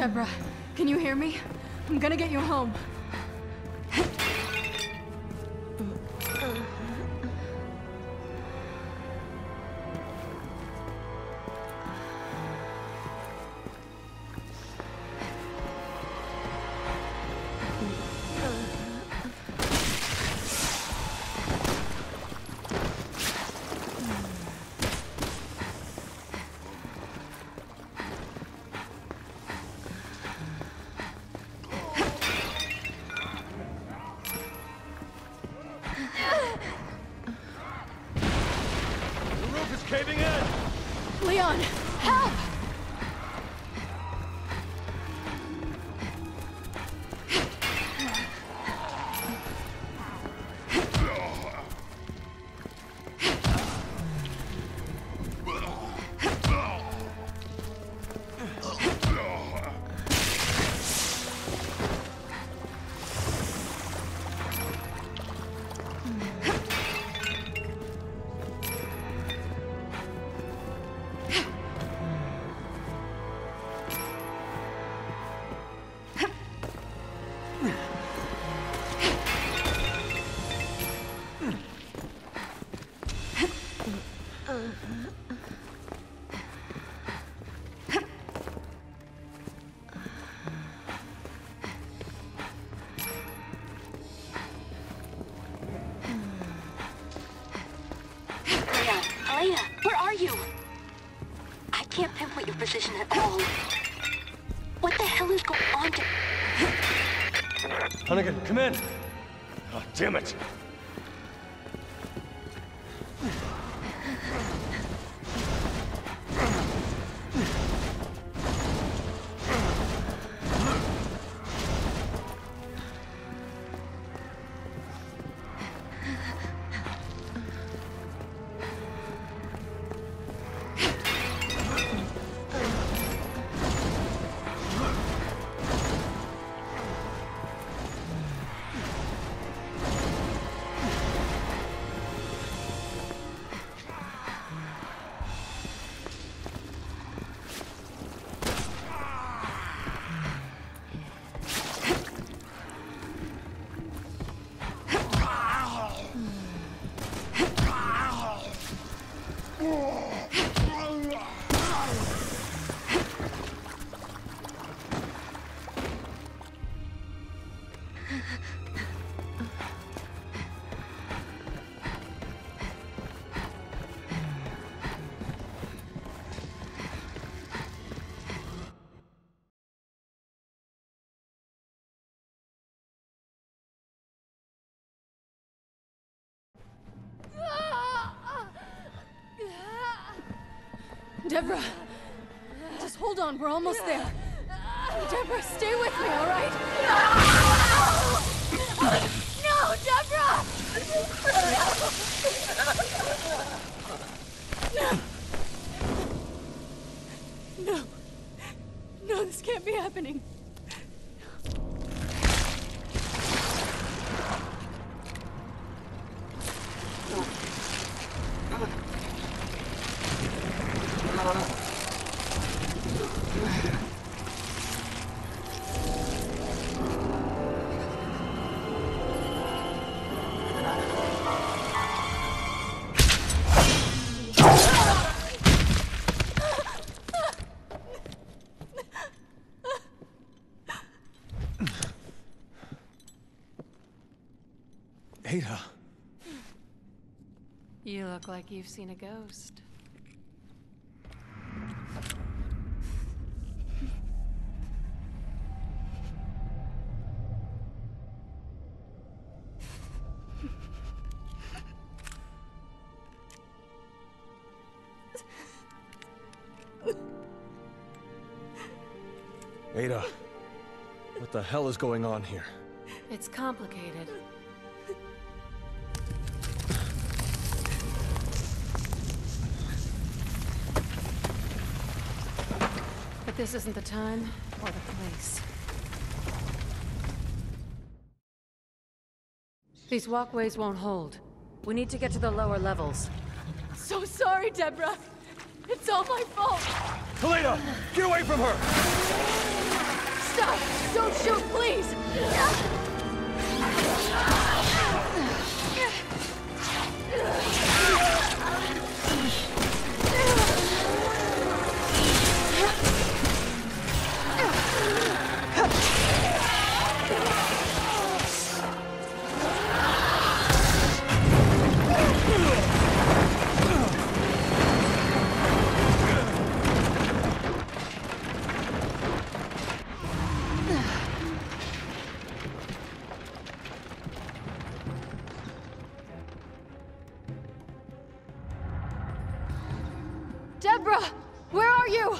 Deborah, can you hear me? I'm gonna get you home. Come in! Oh, damn it! Deborah, just hold on. We're almost there. Deborah, stay with me, all right? No, No, Deborah! No. No, this can't be happening. Ada. You look like you've seen a ghost. Ada. What the hell is going on here? It's complicated. This isn't the time or the place. These walkways won't hold. We need to get to the lower levels. So sorry, Deborah. It's all my fault. Helena, get away from her! Stop! Don't shoot, please! Deborah! Where are you?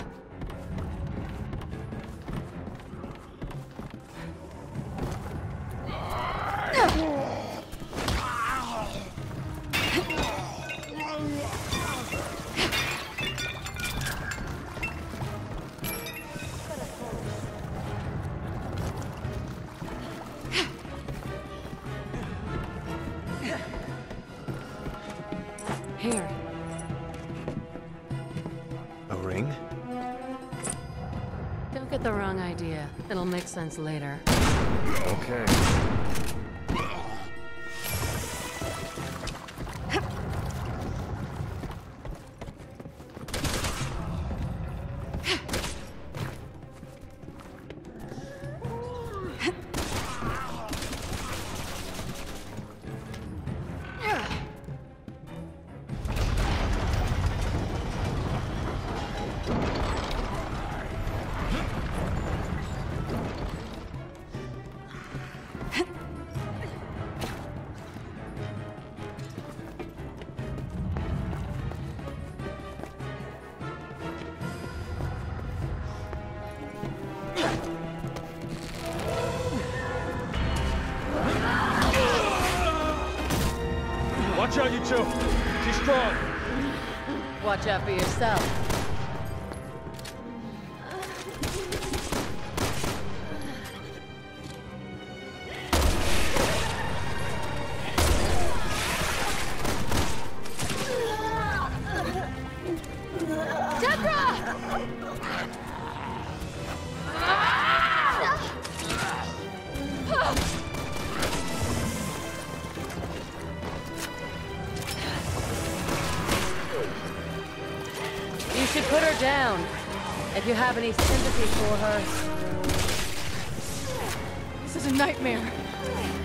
Make sense later. Okay. She's strong! Watch out for yourself. If you have any sympathy for her. This is a nightmare.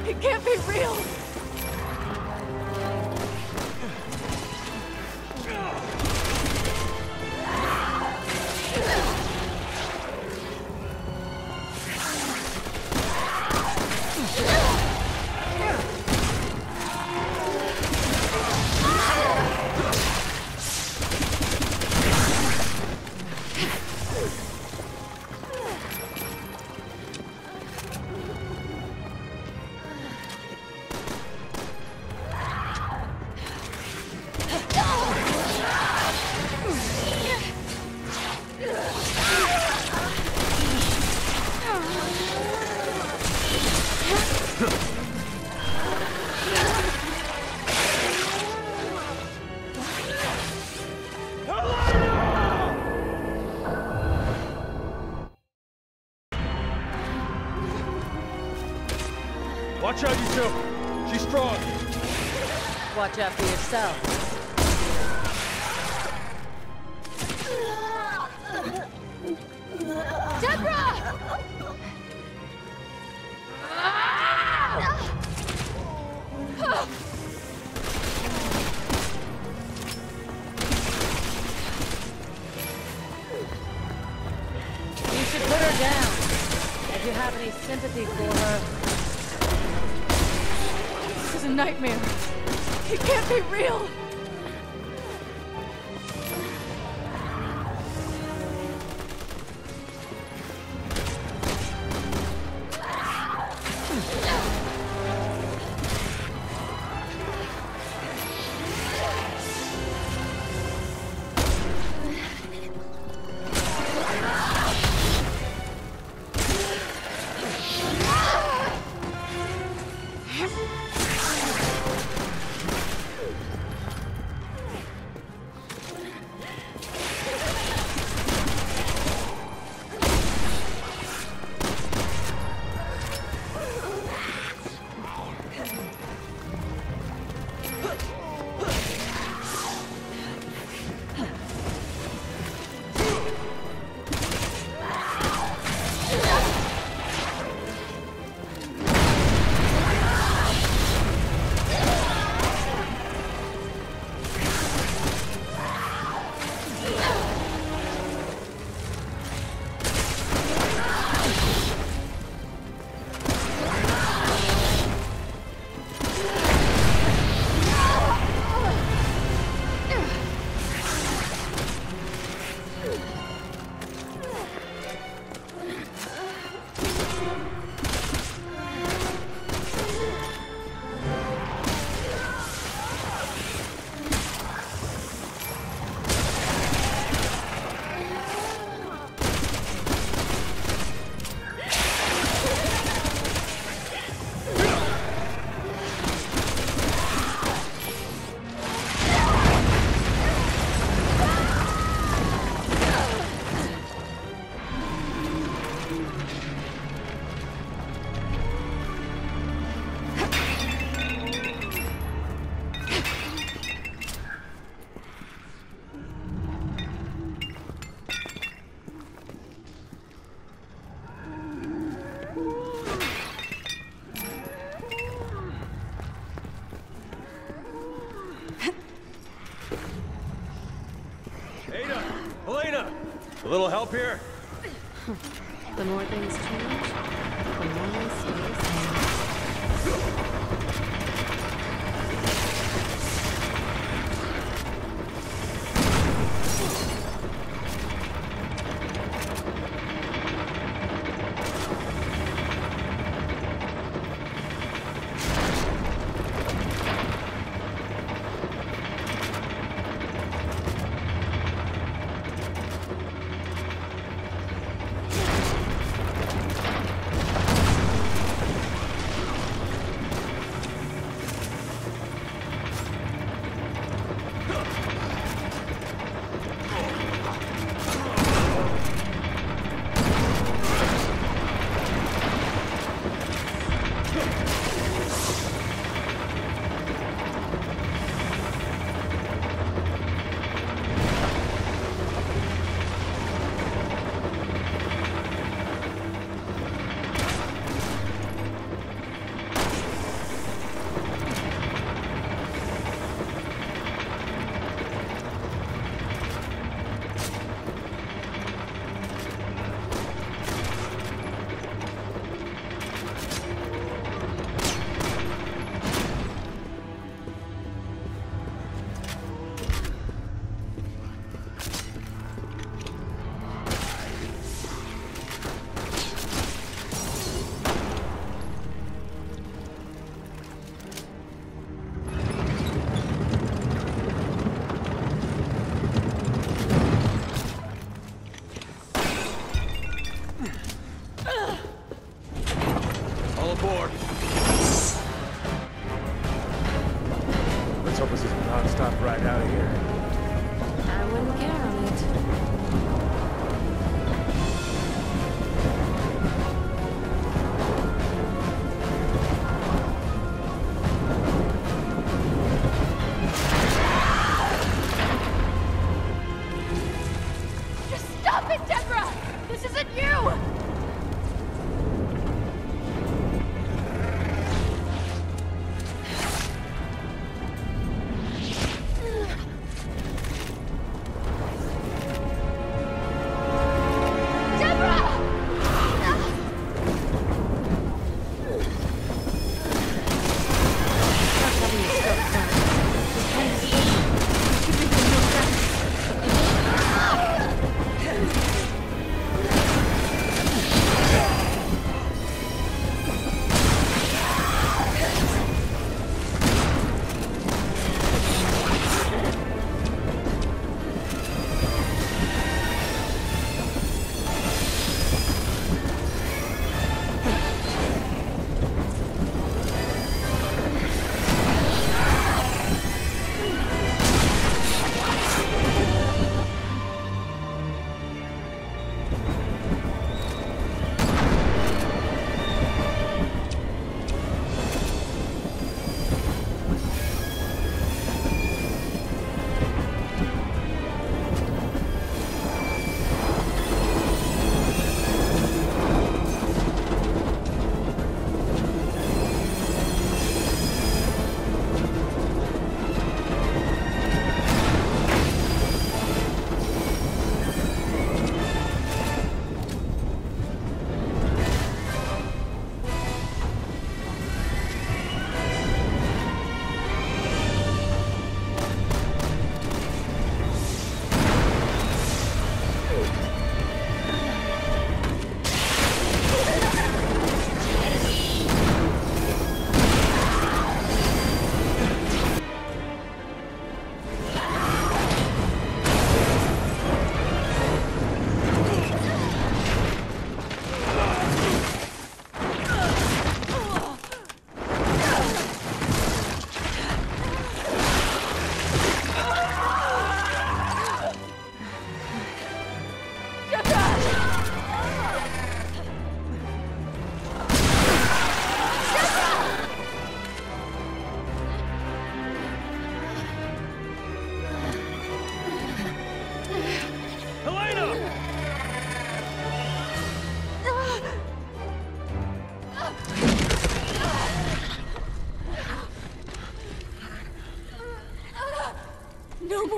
It can't be real. Watch out, you two! She's strong! Watch out for yourself. Deborah! You should put her down. If you have any sympathy for her. A nightmare. It can't be real. Little help here? the more things change. stop right out here. I wouldn't care on it.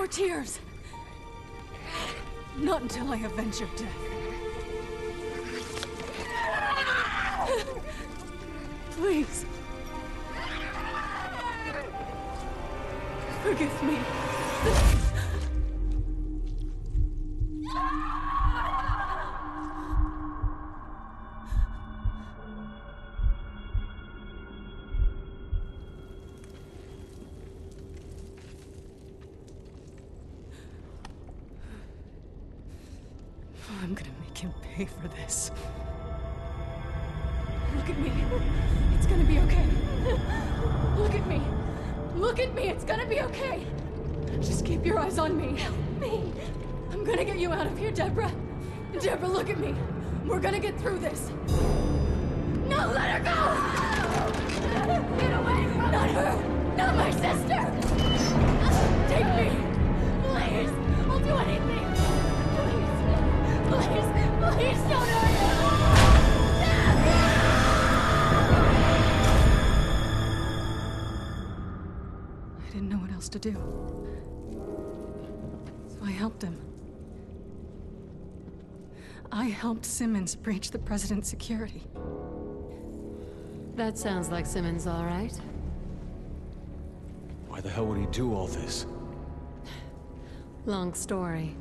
your tears. Not until I avenge your death. Please. Forgive me. At me. It's gonna be okay. Just keep your eyes on me. Help me. I'm gonna get you out of here, Deborah. Deborah, look at me. We're gonna get through this. No, let her go! Get away from Not her! Not my sister! Take me! Please! I'll do anything! Please! Please! Please don't hurt her! Else to do. So I helped him. I helped Simmons breach the president's security. That sounds like Simmons, all right. Why the hell would he do all this? Long story.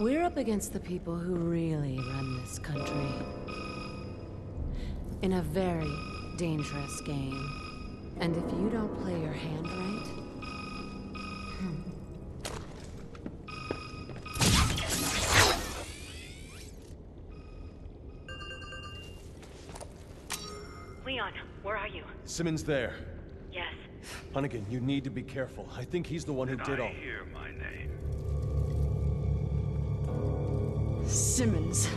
We're up against the people who really run this country. In a very dangerous game. And if you don't play your hand right, hmm. Leon, where are you? Simmons there. Yes. Hunnigan, you need to be careful. I think he's the one who did all. hear my name? Simmons.